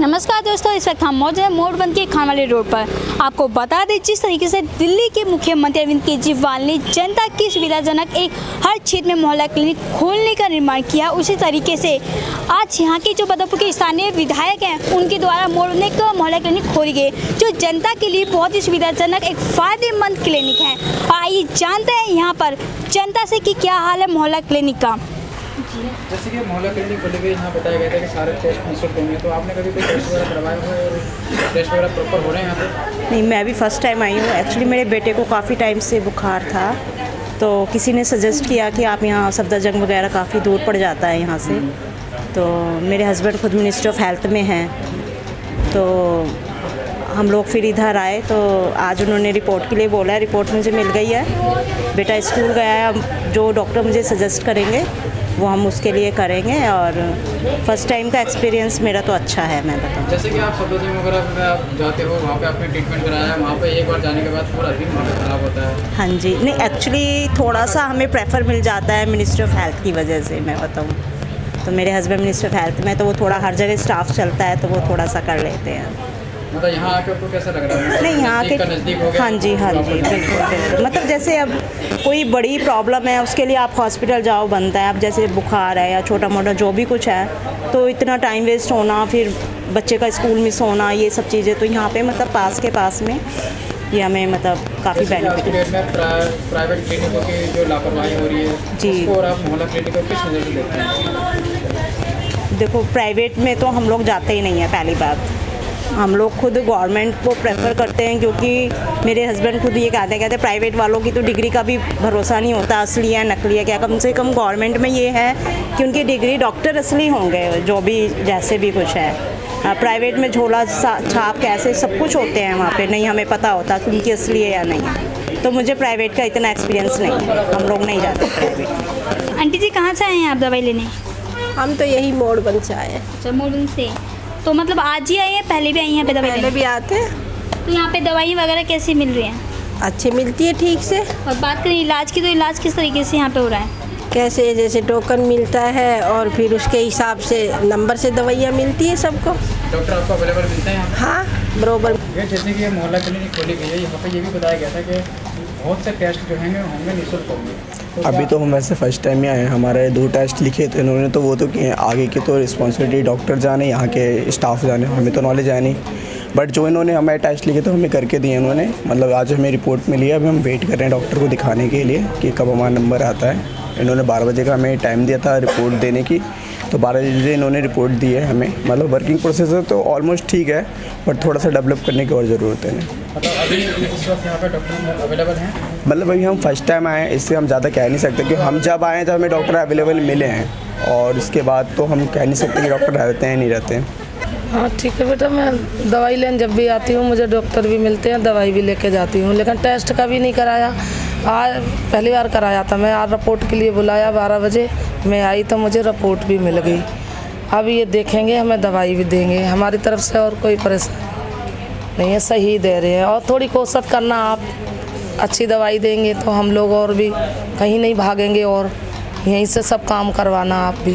नमस्कार दोस्तों, इस वक्त हम मौजूद हैं मोड़बंद के खानवाली रोड पर। आपको बता दें, जिस तरीके से दिल्ली के मुख्यमंत्री अरविंद केजरीवाल ने जनता की सुविधाजनक एक हर क्षेत्र में मोहल्ला क्लिनिक खोलने का निर्माण किया, उसी तरीके से आज यहाँ के जो बदरपुर के स्थानीय विधायक हैं, उनके द्वारा मोड़ने का मोहल्ला क्लिनिक खोली गई, जो जनता के लिए बहुत ही सुविधाजनक एक फ़ायदेमंद क्लिनिक है। आइए जानते हैं यहाँ पर जनता से कि क्या हाल है मोहल्ला क्लिनिक का। जैसे कि मोहल्ला क्लिनिक खोले गए यहाँ बताया गया था कि सारे टेस्ट निःशुल्क होंगे तो आपने कभी कोई टेस्ट वगैरह करवाए हुए और टेस्ट वगैरह प्रॉपर हो रहे हैं यहाँ पे? नहीं, मैं भी फ़र्स्ट टाइम आई हूँ। एक्चुअली मेरे बेटे को काफ़ी टाइम से बुखार था तो किसी ने सजेस्ट किया कि आप यहाँ सफदरजंग वगैरह काफ़ी दूर पड़ जाता है यहाँ से। तो मेरे हस्बैंड खुद मिनिस्ट्री ऑफ़ हेल्थ में हैं। तो हम लोग फिर इधर आए तो आज उन्होंने रिपोर्ट के लिए बोला। है रिपोर्ट मुझे मिल गई है। बेटा, स्कूल गया है। जो डॉक्टर मुझे सजेस्ट करेंगे वो हम उसके लिए करेंगे और फ़र्स्ट टाइम का एक्सपीरियंस मेरा तो अच्छा है मैं बताऊँ। जैसे कि आप वगैरह में आप जाते हो वहाँ पे आपने ट्रीटमेंट कराया है वहाँ पे एक बार जाने के बाद पूरा दिन खराब होता है। हाँ जी नहीं एक्चुअली थोड़ा सा हमें प्रेफर मिल जाता है मिनिस्ट्री ऑफ़ हेल्थ की वजह से मैं बताऊँ। तो मेरे हस्बैंड मिनिस्ट्री ऑफ़ हेल्थ में तो वो थोड़ा हर जगह स्टाफ चलता है तो वो थोड़ा सा कर लेते हैं। मतलब यहाँ आके आपको कैसा लग रहा है? नहीं यहाँ के नज़दीक हो गया हाँ जी हाँ जी बिल्कुल बिल्कुल। मतलब जैसे अब कोई बड़ी प्रॉब्लम है उसके लिए आप हॉस्पिटल जाओ बनता है। अब जैसे बुखार है या छोटा मोटा जो भी कुछ है तो इतना टाइम वेस्ट होना फिर बच्चे का स्कूल मिस होना ये सब चीज़ें तो यहाँ पे मतलब पास के पास में ये हमें मतलब काफ़ी बेनिफिट है। में प्राइवेट क्लिनिकों की जो लापरवाही हो रही है जी। उसको और आप मोहल्ला क्लिनिक किस नज़र से देखते हैं? देखो प्राइवेट में तो हम लोग जाते ही नहीं हैं पहली बात। हम लोग खुद गवर्नमेंट को प्रेफर करते हैं क्योंकि मेरे हस्बैंड खुद ये कहते हैं कहते हैं प्राइवेट वालों की तो डिग्री का भी भरोसा नहीं होता असली है नकली है क्या कम से कम गवर्नमेंट में ये है कि उनकी डिग्री डॉक्टर असली होंगे जो भी जैसे भी कुछ है। हाँ, प्राइवेट में झोला छाप कैसे सब कुछ होते हैं वहाँ पे नहीं हमें पता होता कि उनकी असली है या नहीं तो मुझे प्राइवेट का इतना एक्सपीरियंस नहीं है हम लोग नहीं जाते प्राइवेट आंटी जी कहाँ से आए हैं आप दवाई लेने? हम तो यही मोड़ बन से आए हैं। अच्छा मोड़बंद से। तो मतलब आज ही आई हैं पहले भी आई हैं यहाँ पे दवाई पहले भी आते हैं। तो यहाँ पे दवाई वगैरह कैसी मिल रही हैं? अच्छी मिलती है ठीक से। और बात करें इलाज की तो इलाज किस तरीके से यहाँ पे हो रहा है? कैसे जैसे टोकन मिलता है और फिर उसके हिसाब से नंबर से दवाइयाँ मिलती है सबको। डॉक्टर आपको अवेलेबल मिलते हैं हाँ बरोबर। जैसे कि ये मोहल्ला क्लिनिक खोली गई है यहाँ पे ये भी बताया गया था कि बहुत से टेस्ट जो हैं होंगे निःशुल्क होंगे। अभी तो हम वैसे फ़र्स्ट टाइम ही आए हमारे दो टेस्ट लिखे थे इन्होंने तो वो तो किए आगे की तो रिस्पॉन्सिबिलिटी डॉक्टर जाने, यहाँ के स्टाफ जाने, हमें तो नॉलेज है नहीं। बट जो इन्होंने हमारे टेस्ट लिखे तो हमें करके दिए इन्होंने। मतलब आज हमें रिपोर्ट मिली है। अभी हम वेट कर रहे हैं डॉक्टर को दिखाने के लिए कि कब हमारा नंबर आता है। इन्होंने बारह बजे का हमें टाइम दिया था रिपोर्ट देने की। तो बारह बजे इन्होंने रिपोर्ट दी है हमें। मतलब वर्किंग प्रोसेसर तो ऑलमोस्ट ठीक है बट थोड़ा सा डेवलप करने की और ज़रूरत है। मतलब अभी इस वक्त यहाँ पे डॉक्टर अवेलेबल हैं? मतलब अभी हम फ़र्स्ट टाइम आए हैं इससे हम ज़्यादा कह नहीं सकते क्योंकि हम जब आए हैं तब हमें डॉक्टर अवेलेबल मिले हैं और उसके बाद तो हम कह नहीं सकते कि डॉक्टर रहते हैं नहीं रहते हैं। हाँ ठीक है बेटा मैं दवाई लेने जब भी आती हूँ मुझे डॉक्टर भी मिलते हैं दवाई भी लेके जाती हूँ लेकिन टेस्ट का भी नहीं कराया। आज पहली बार कराया था मैं। आज रिपोर्ट के लिए बुलाया बारह बजे। मैं आई तो मुझे रिपोर्ट भी मिल गई। अब ये देखेंगे, हमें दवाई भी देंगे। हमारी तरफ़ से और कोई परेशानी नहीं है, सही दे रहे हैं। और थोड़ी कोशिश करना, आप अच्छी दवाई देंगे तो हम लोग और भी कहीं नहीं भागेंगे और यहीं से सब काम करवाना आप भी।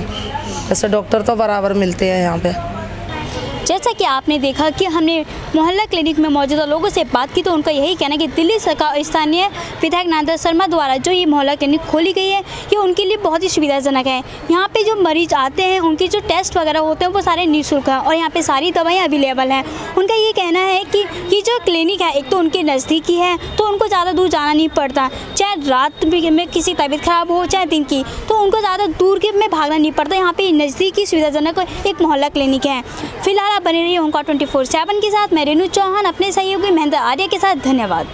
जैसे डॉक्टर तो बराबर मिलते हैं यहाँ पे। जैसा कि आपने देखा कि हमने मोहल्ला क्लिनिक में मौजूदा लोगों से बात की तो उनका यही कहना है कि दिल्ली सरकार स्थानीय विधायक नादर शर्मा द्वारा जो ये मोहल्ला क्लिनिक खोली गई है, ये उनके लिए बहुत ही सुविधाजनक है। यहाँ पे जो मरीज़ आते हैं, उनके जो टेस्ट वगैरह होते हैं, वो सारे निःशुल्क हैं और यहाँ पर सारी दवाइयाँ अवेलेबल हैं। उनका ये कहना है कि ये जो क्लिनिक है, एक तो उनके नज़दीकी है तो उनको ज़्यादा दूर जाना नहीं पड़ता। चाहे रात में किसी तबीयत खराब हो, चाहे दिन की तो उनको ज़्यादा दूर के में भागना नहीं पड़ता। यहाँ पे नज़दीकी सुविधाजनक एक मोहल्ला क्लिनिक है। फ़िलहाल आप बने रहिए होंका ट्वेंटी फोर सेवन के साथ। मैं रेनू चौहान, अपने सहयोगी महेंद्र आर्य के साथ धन्यवाद।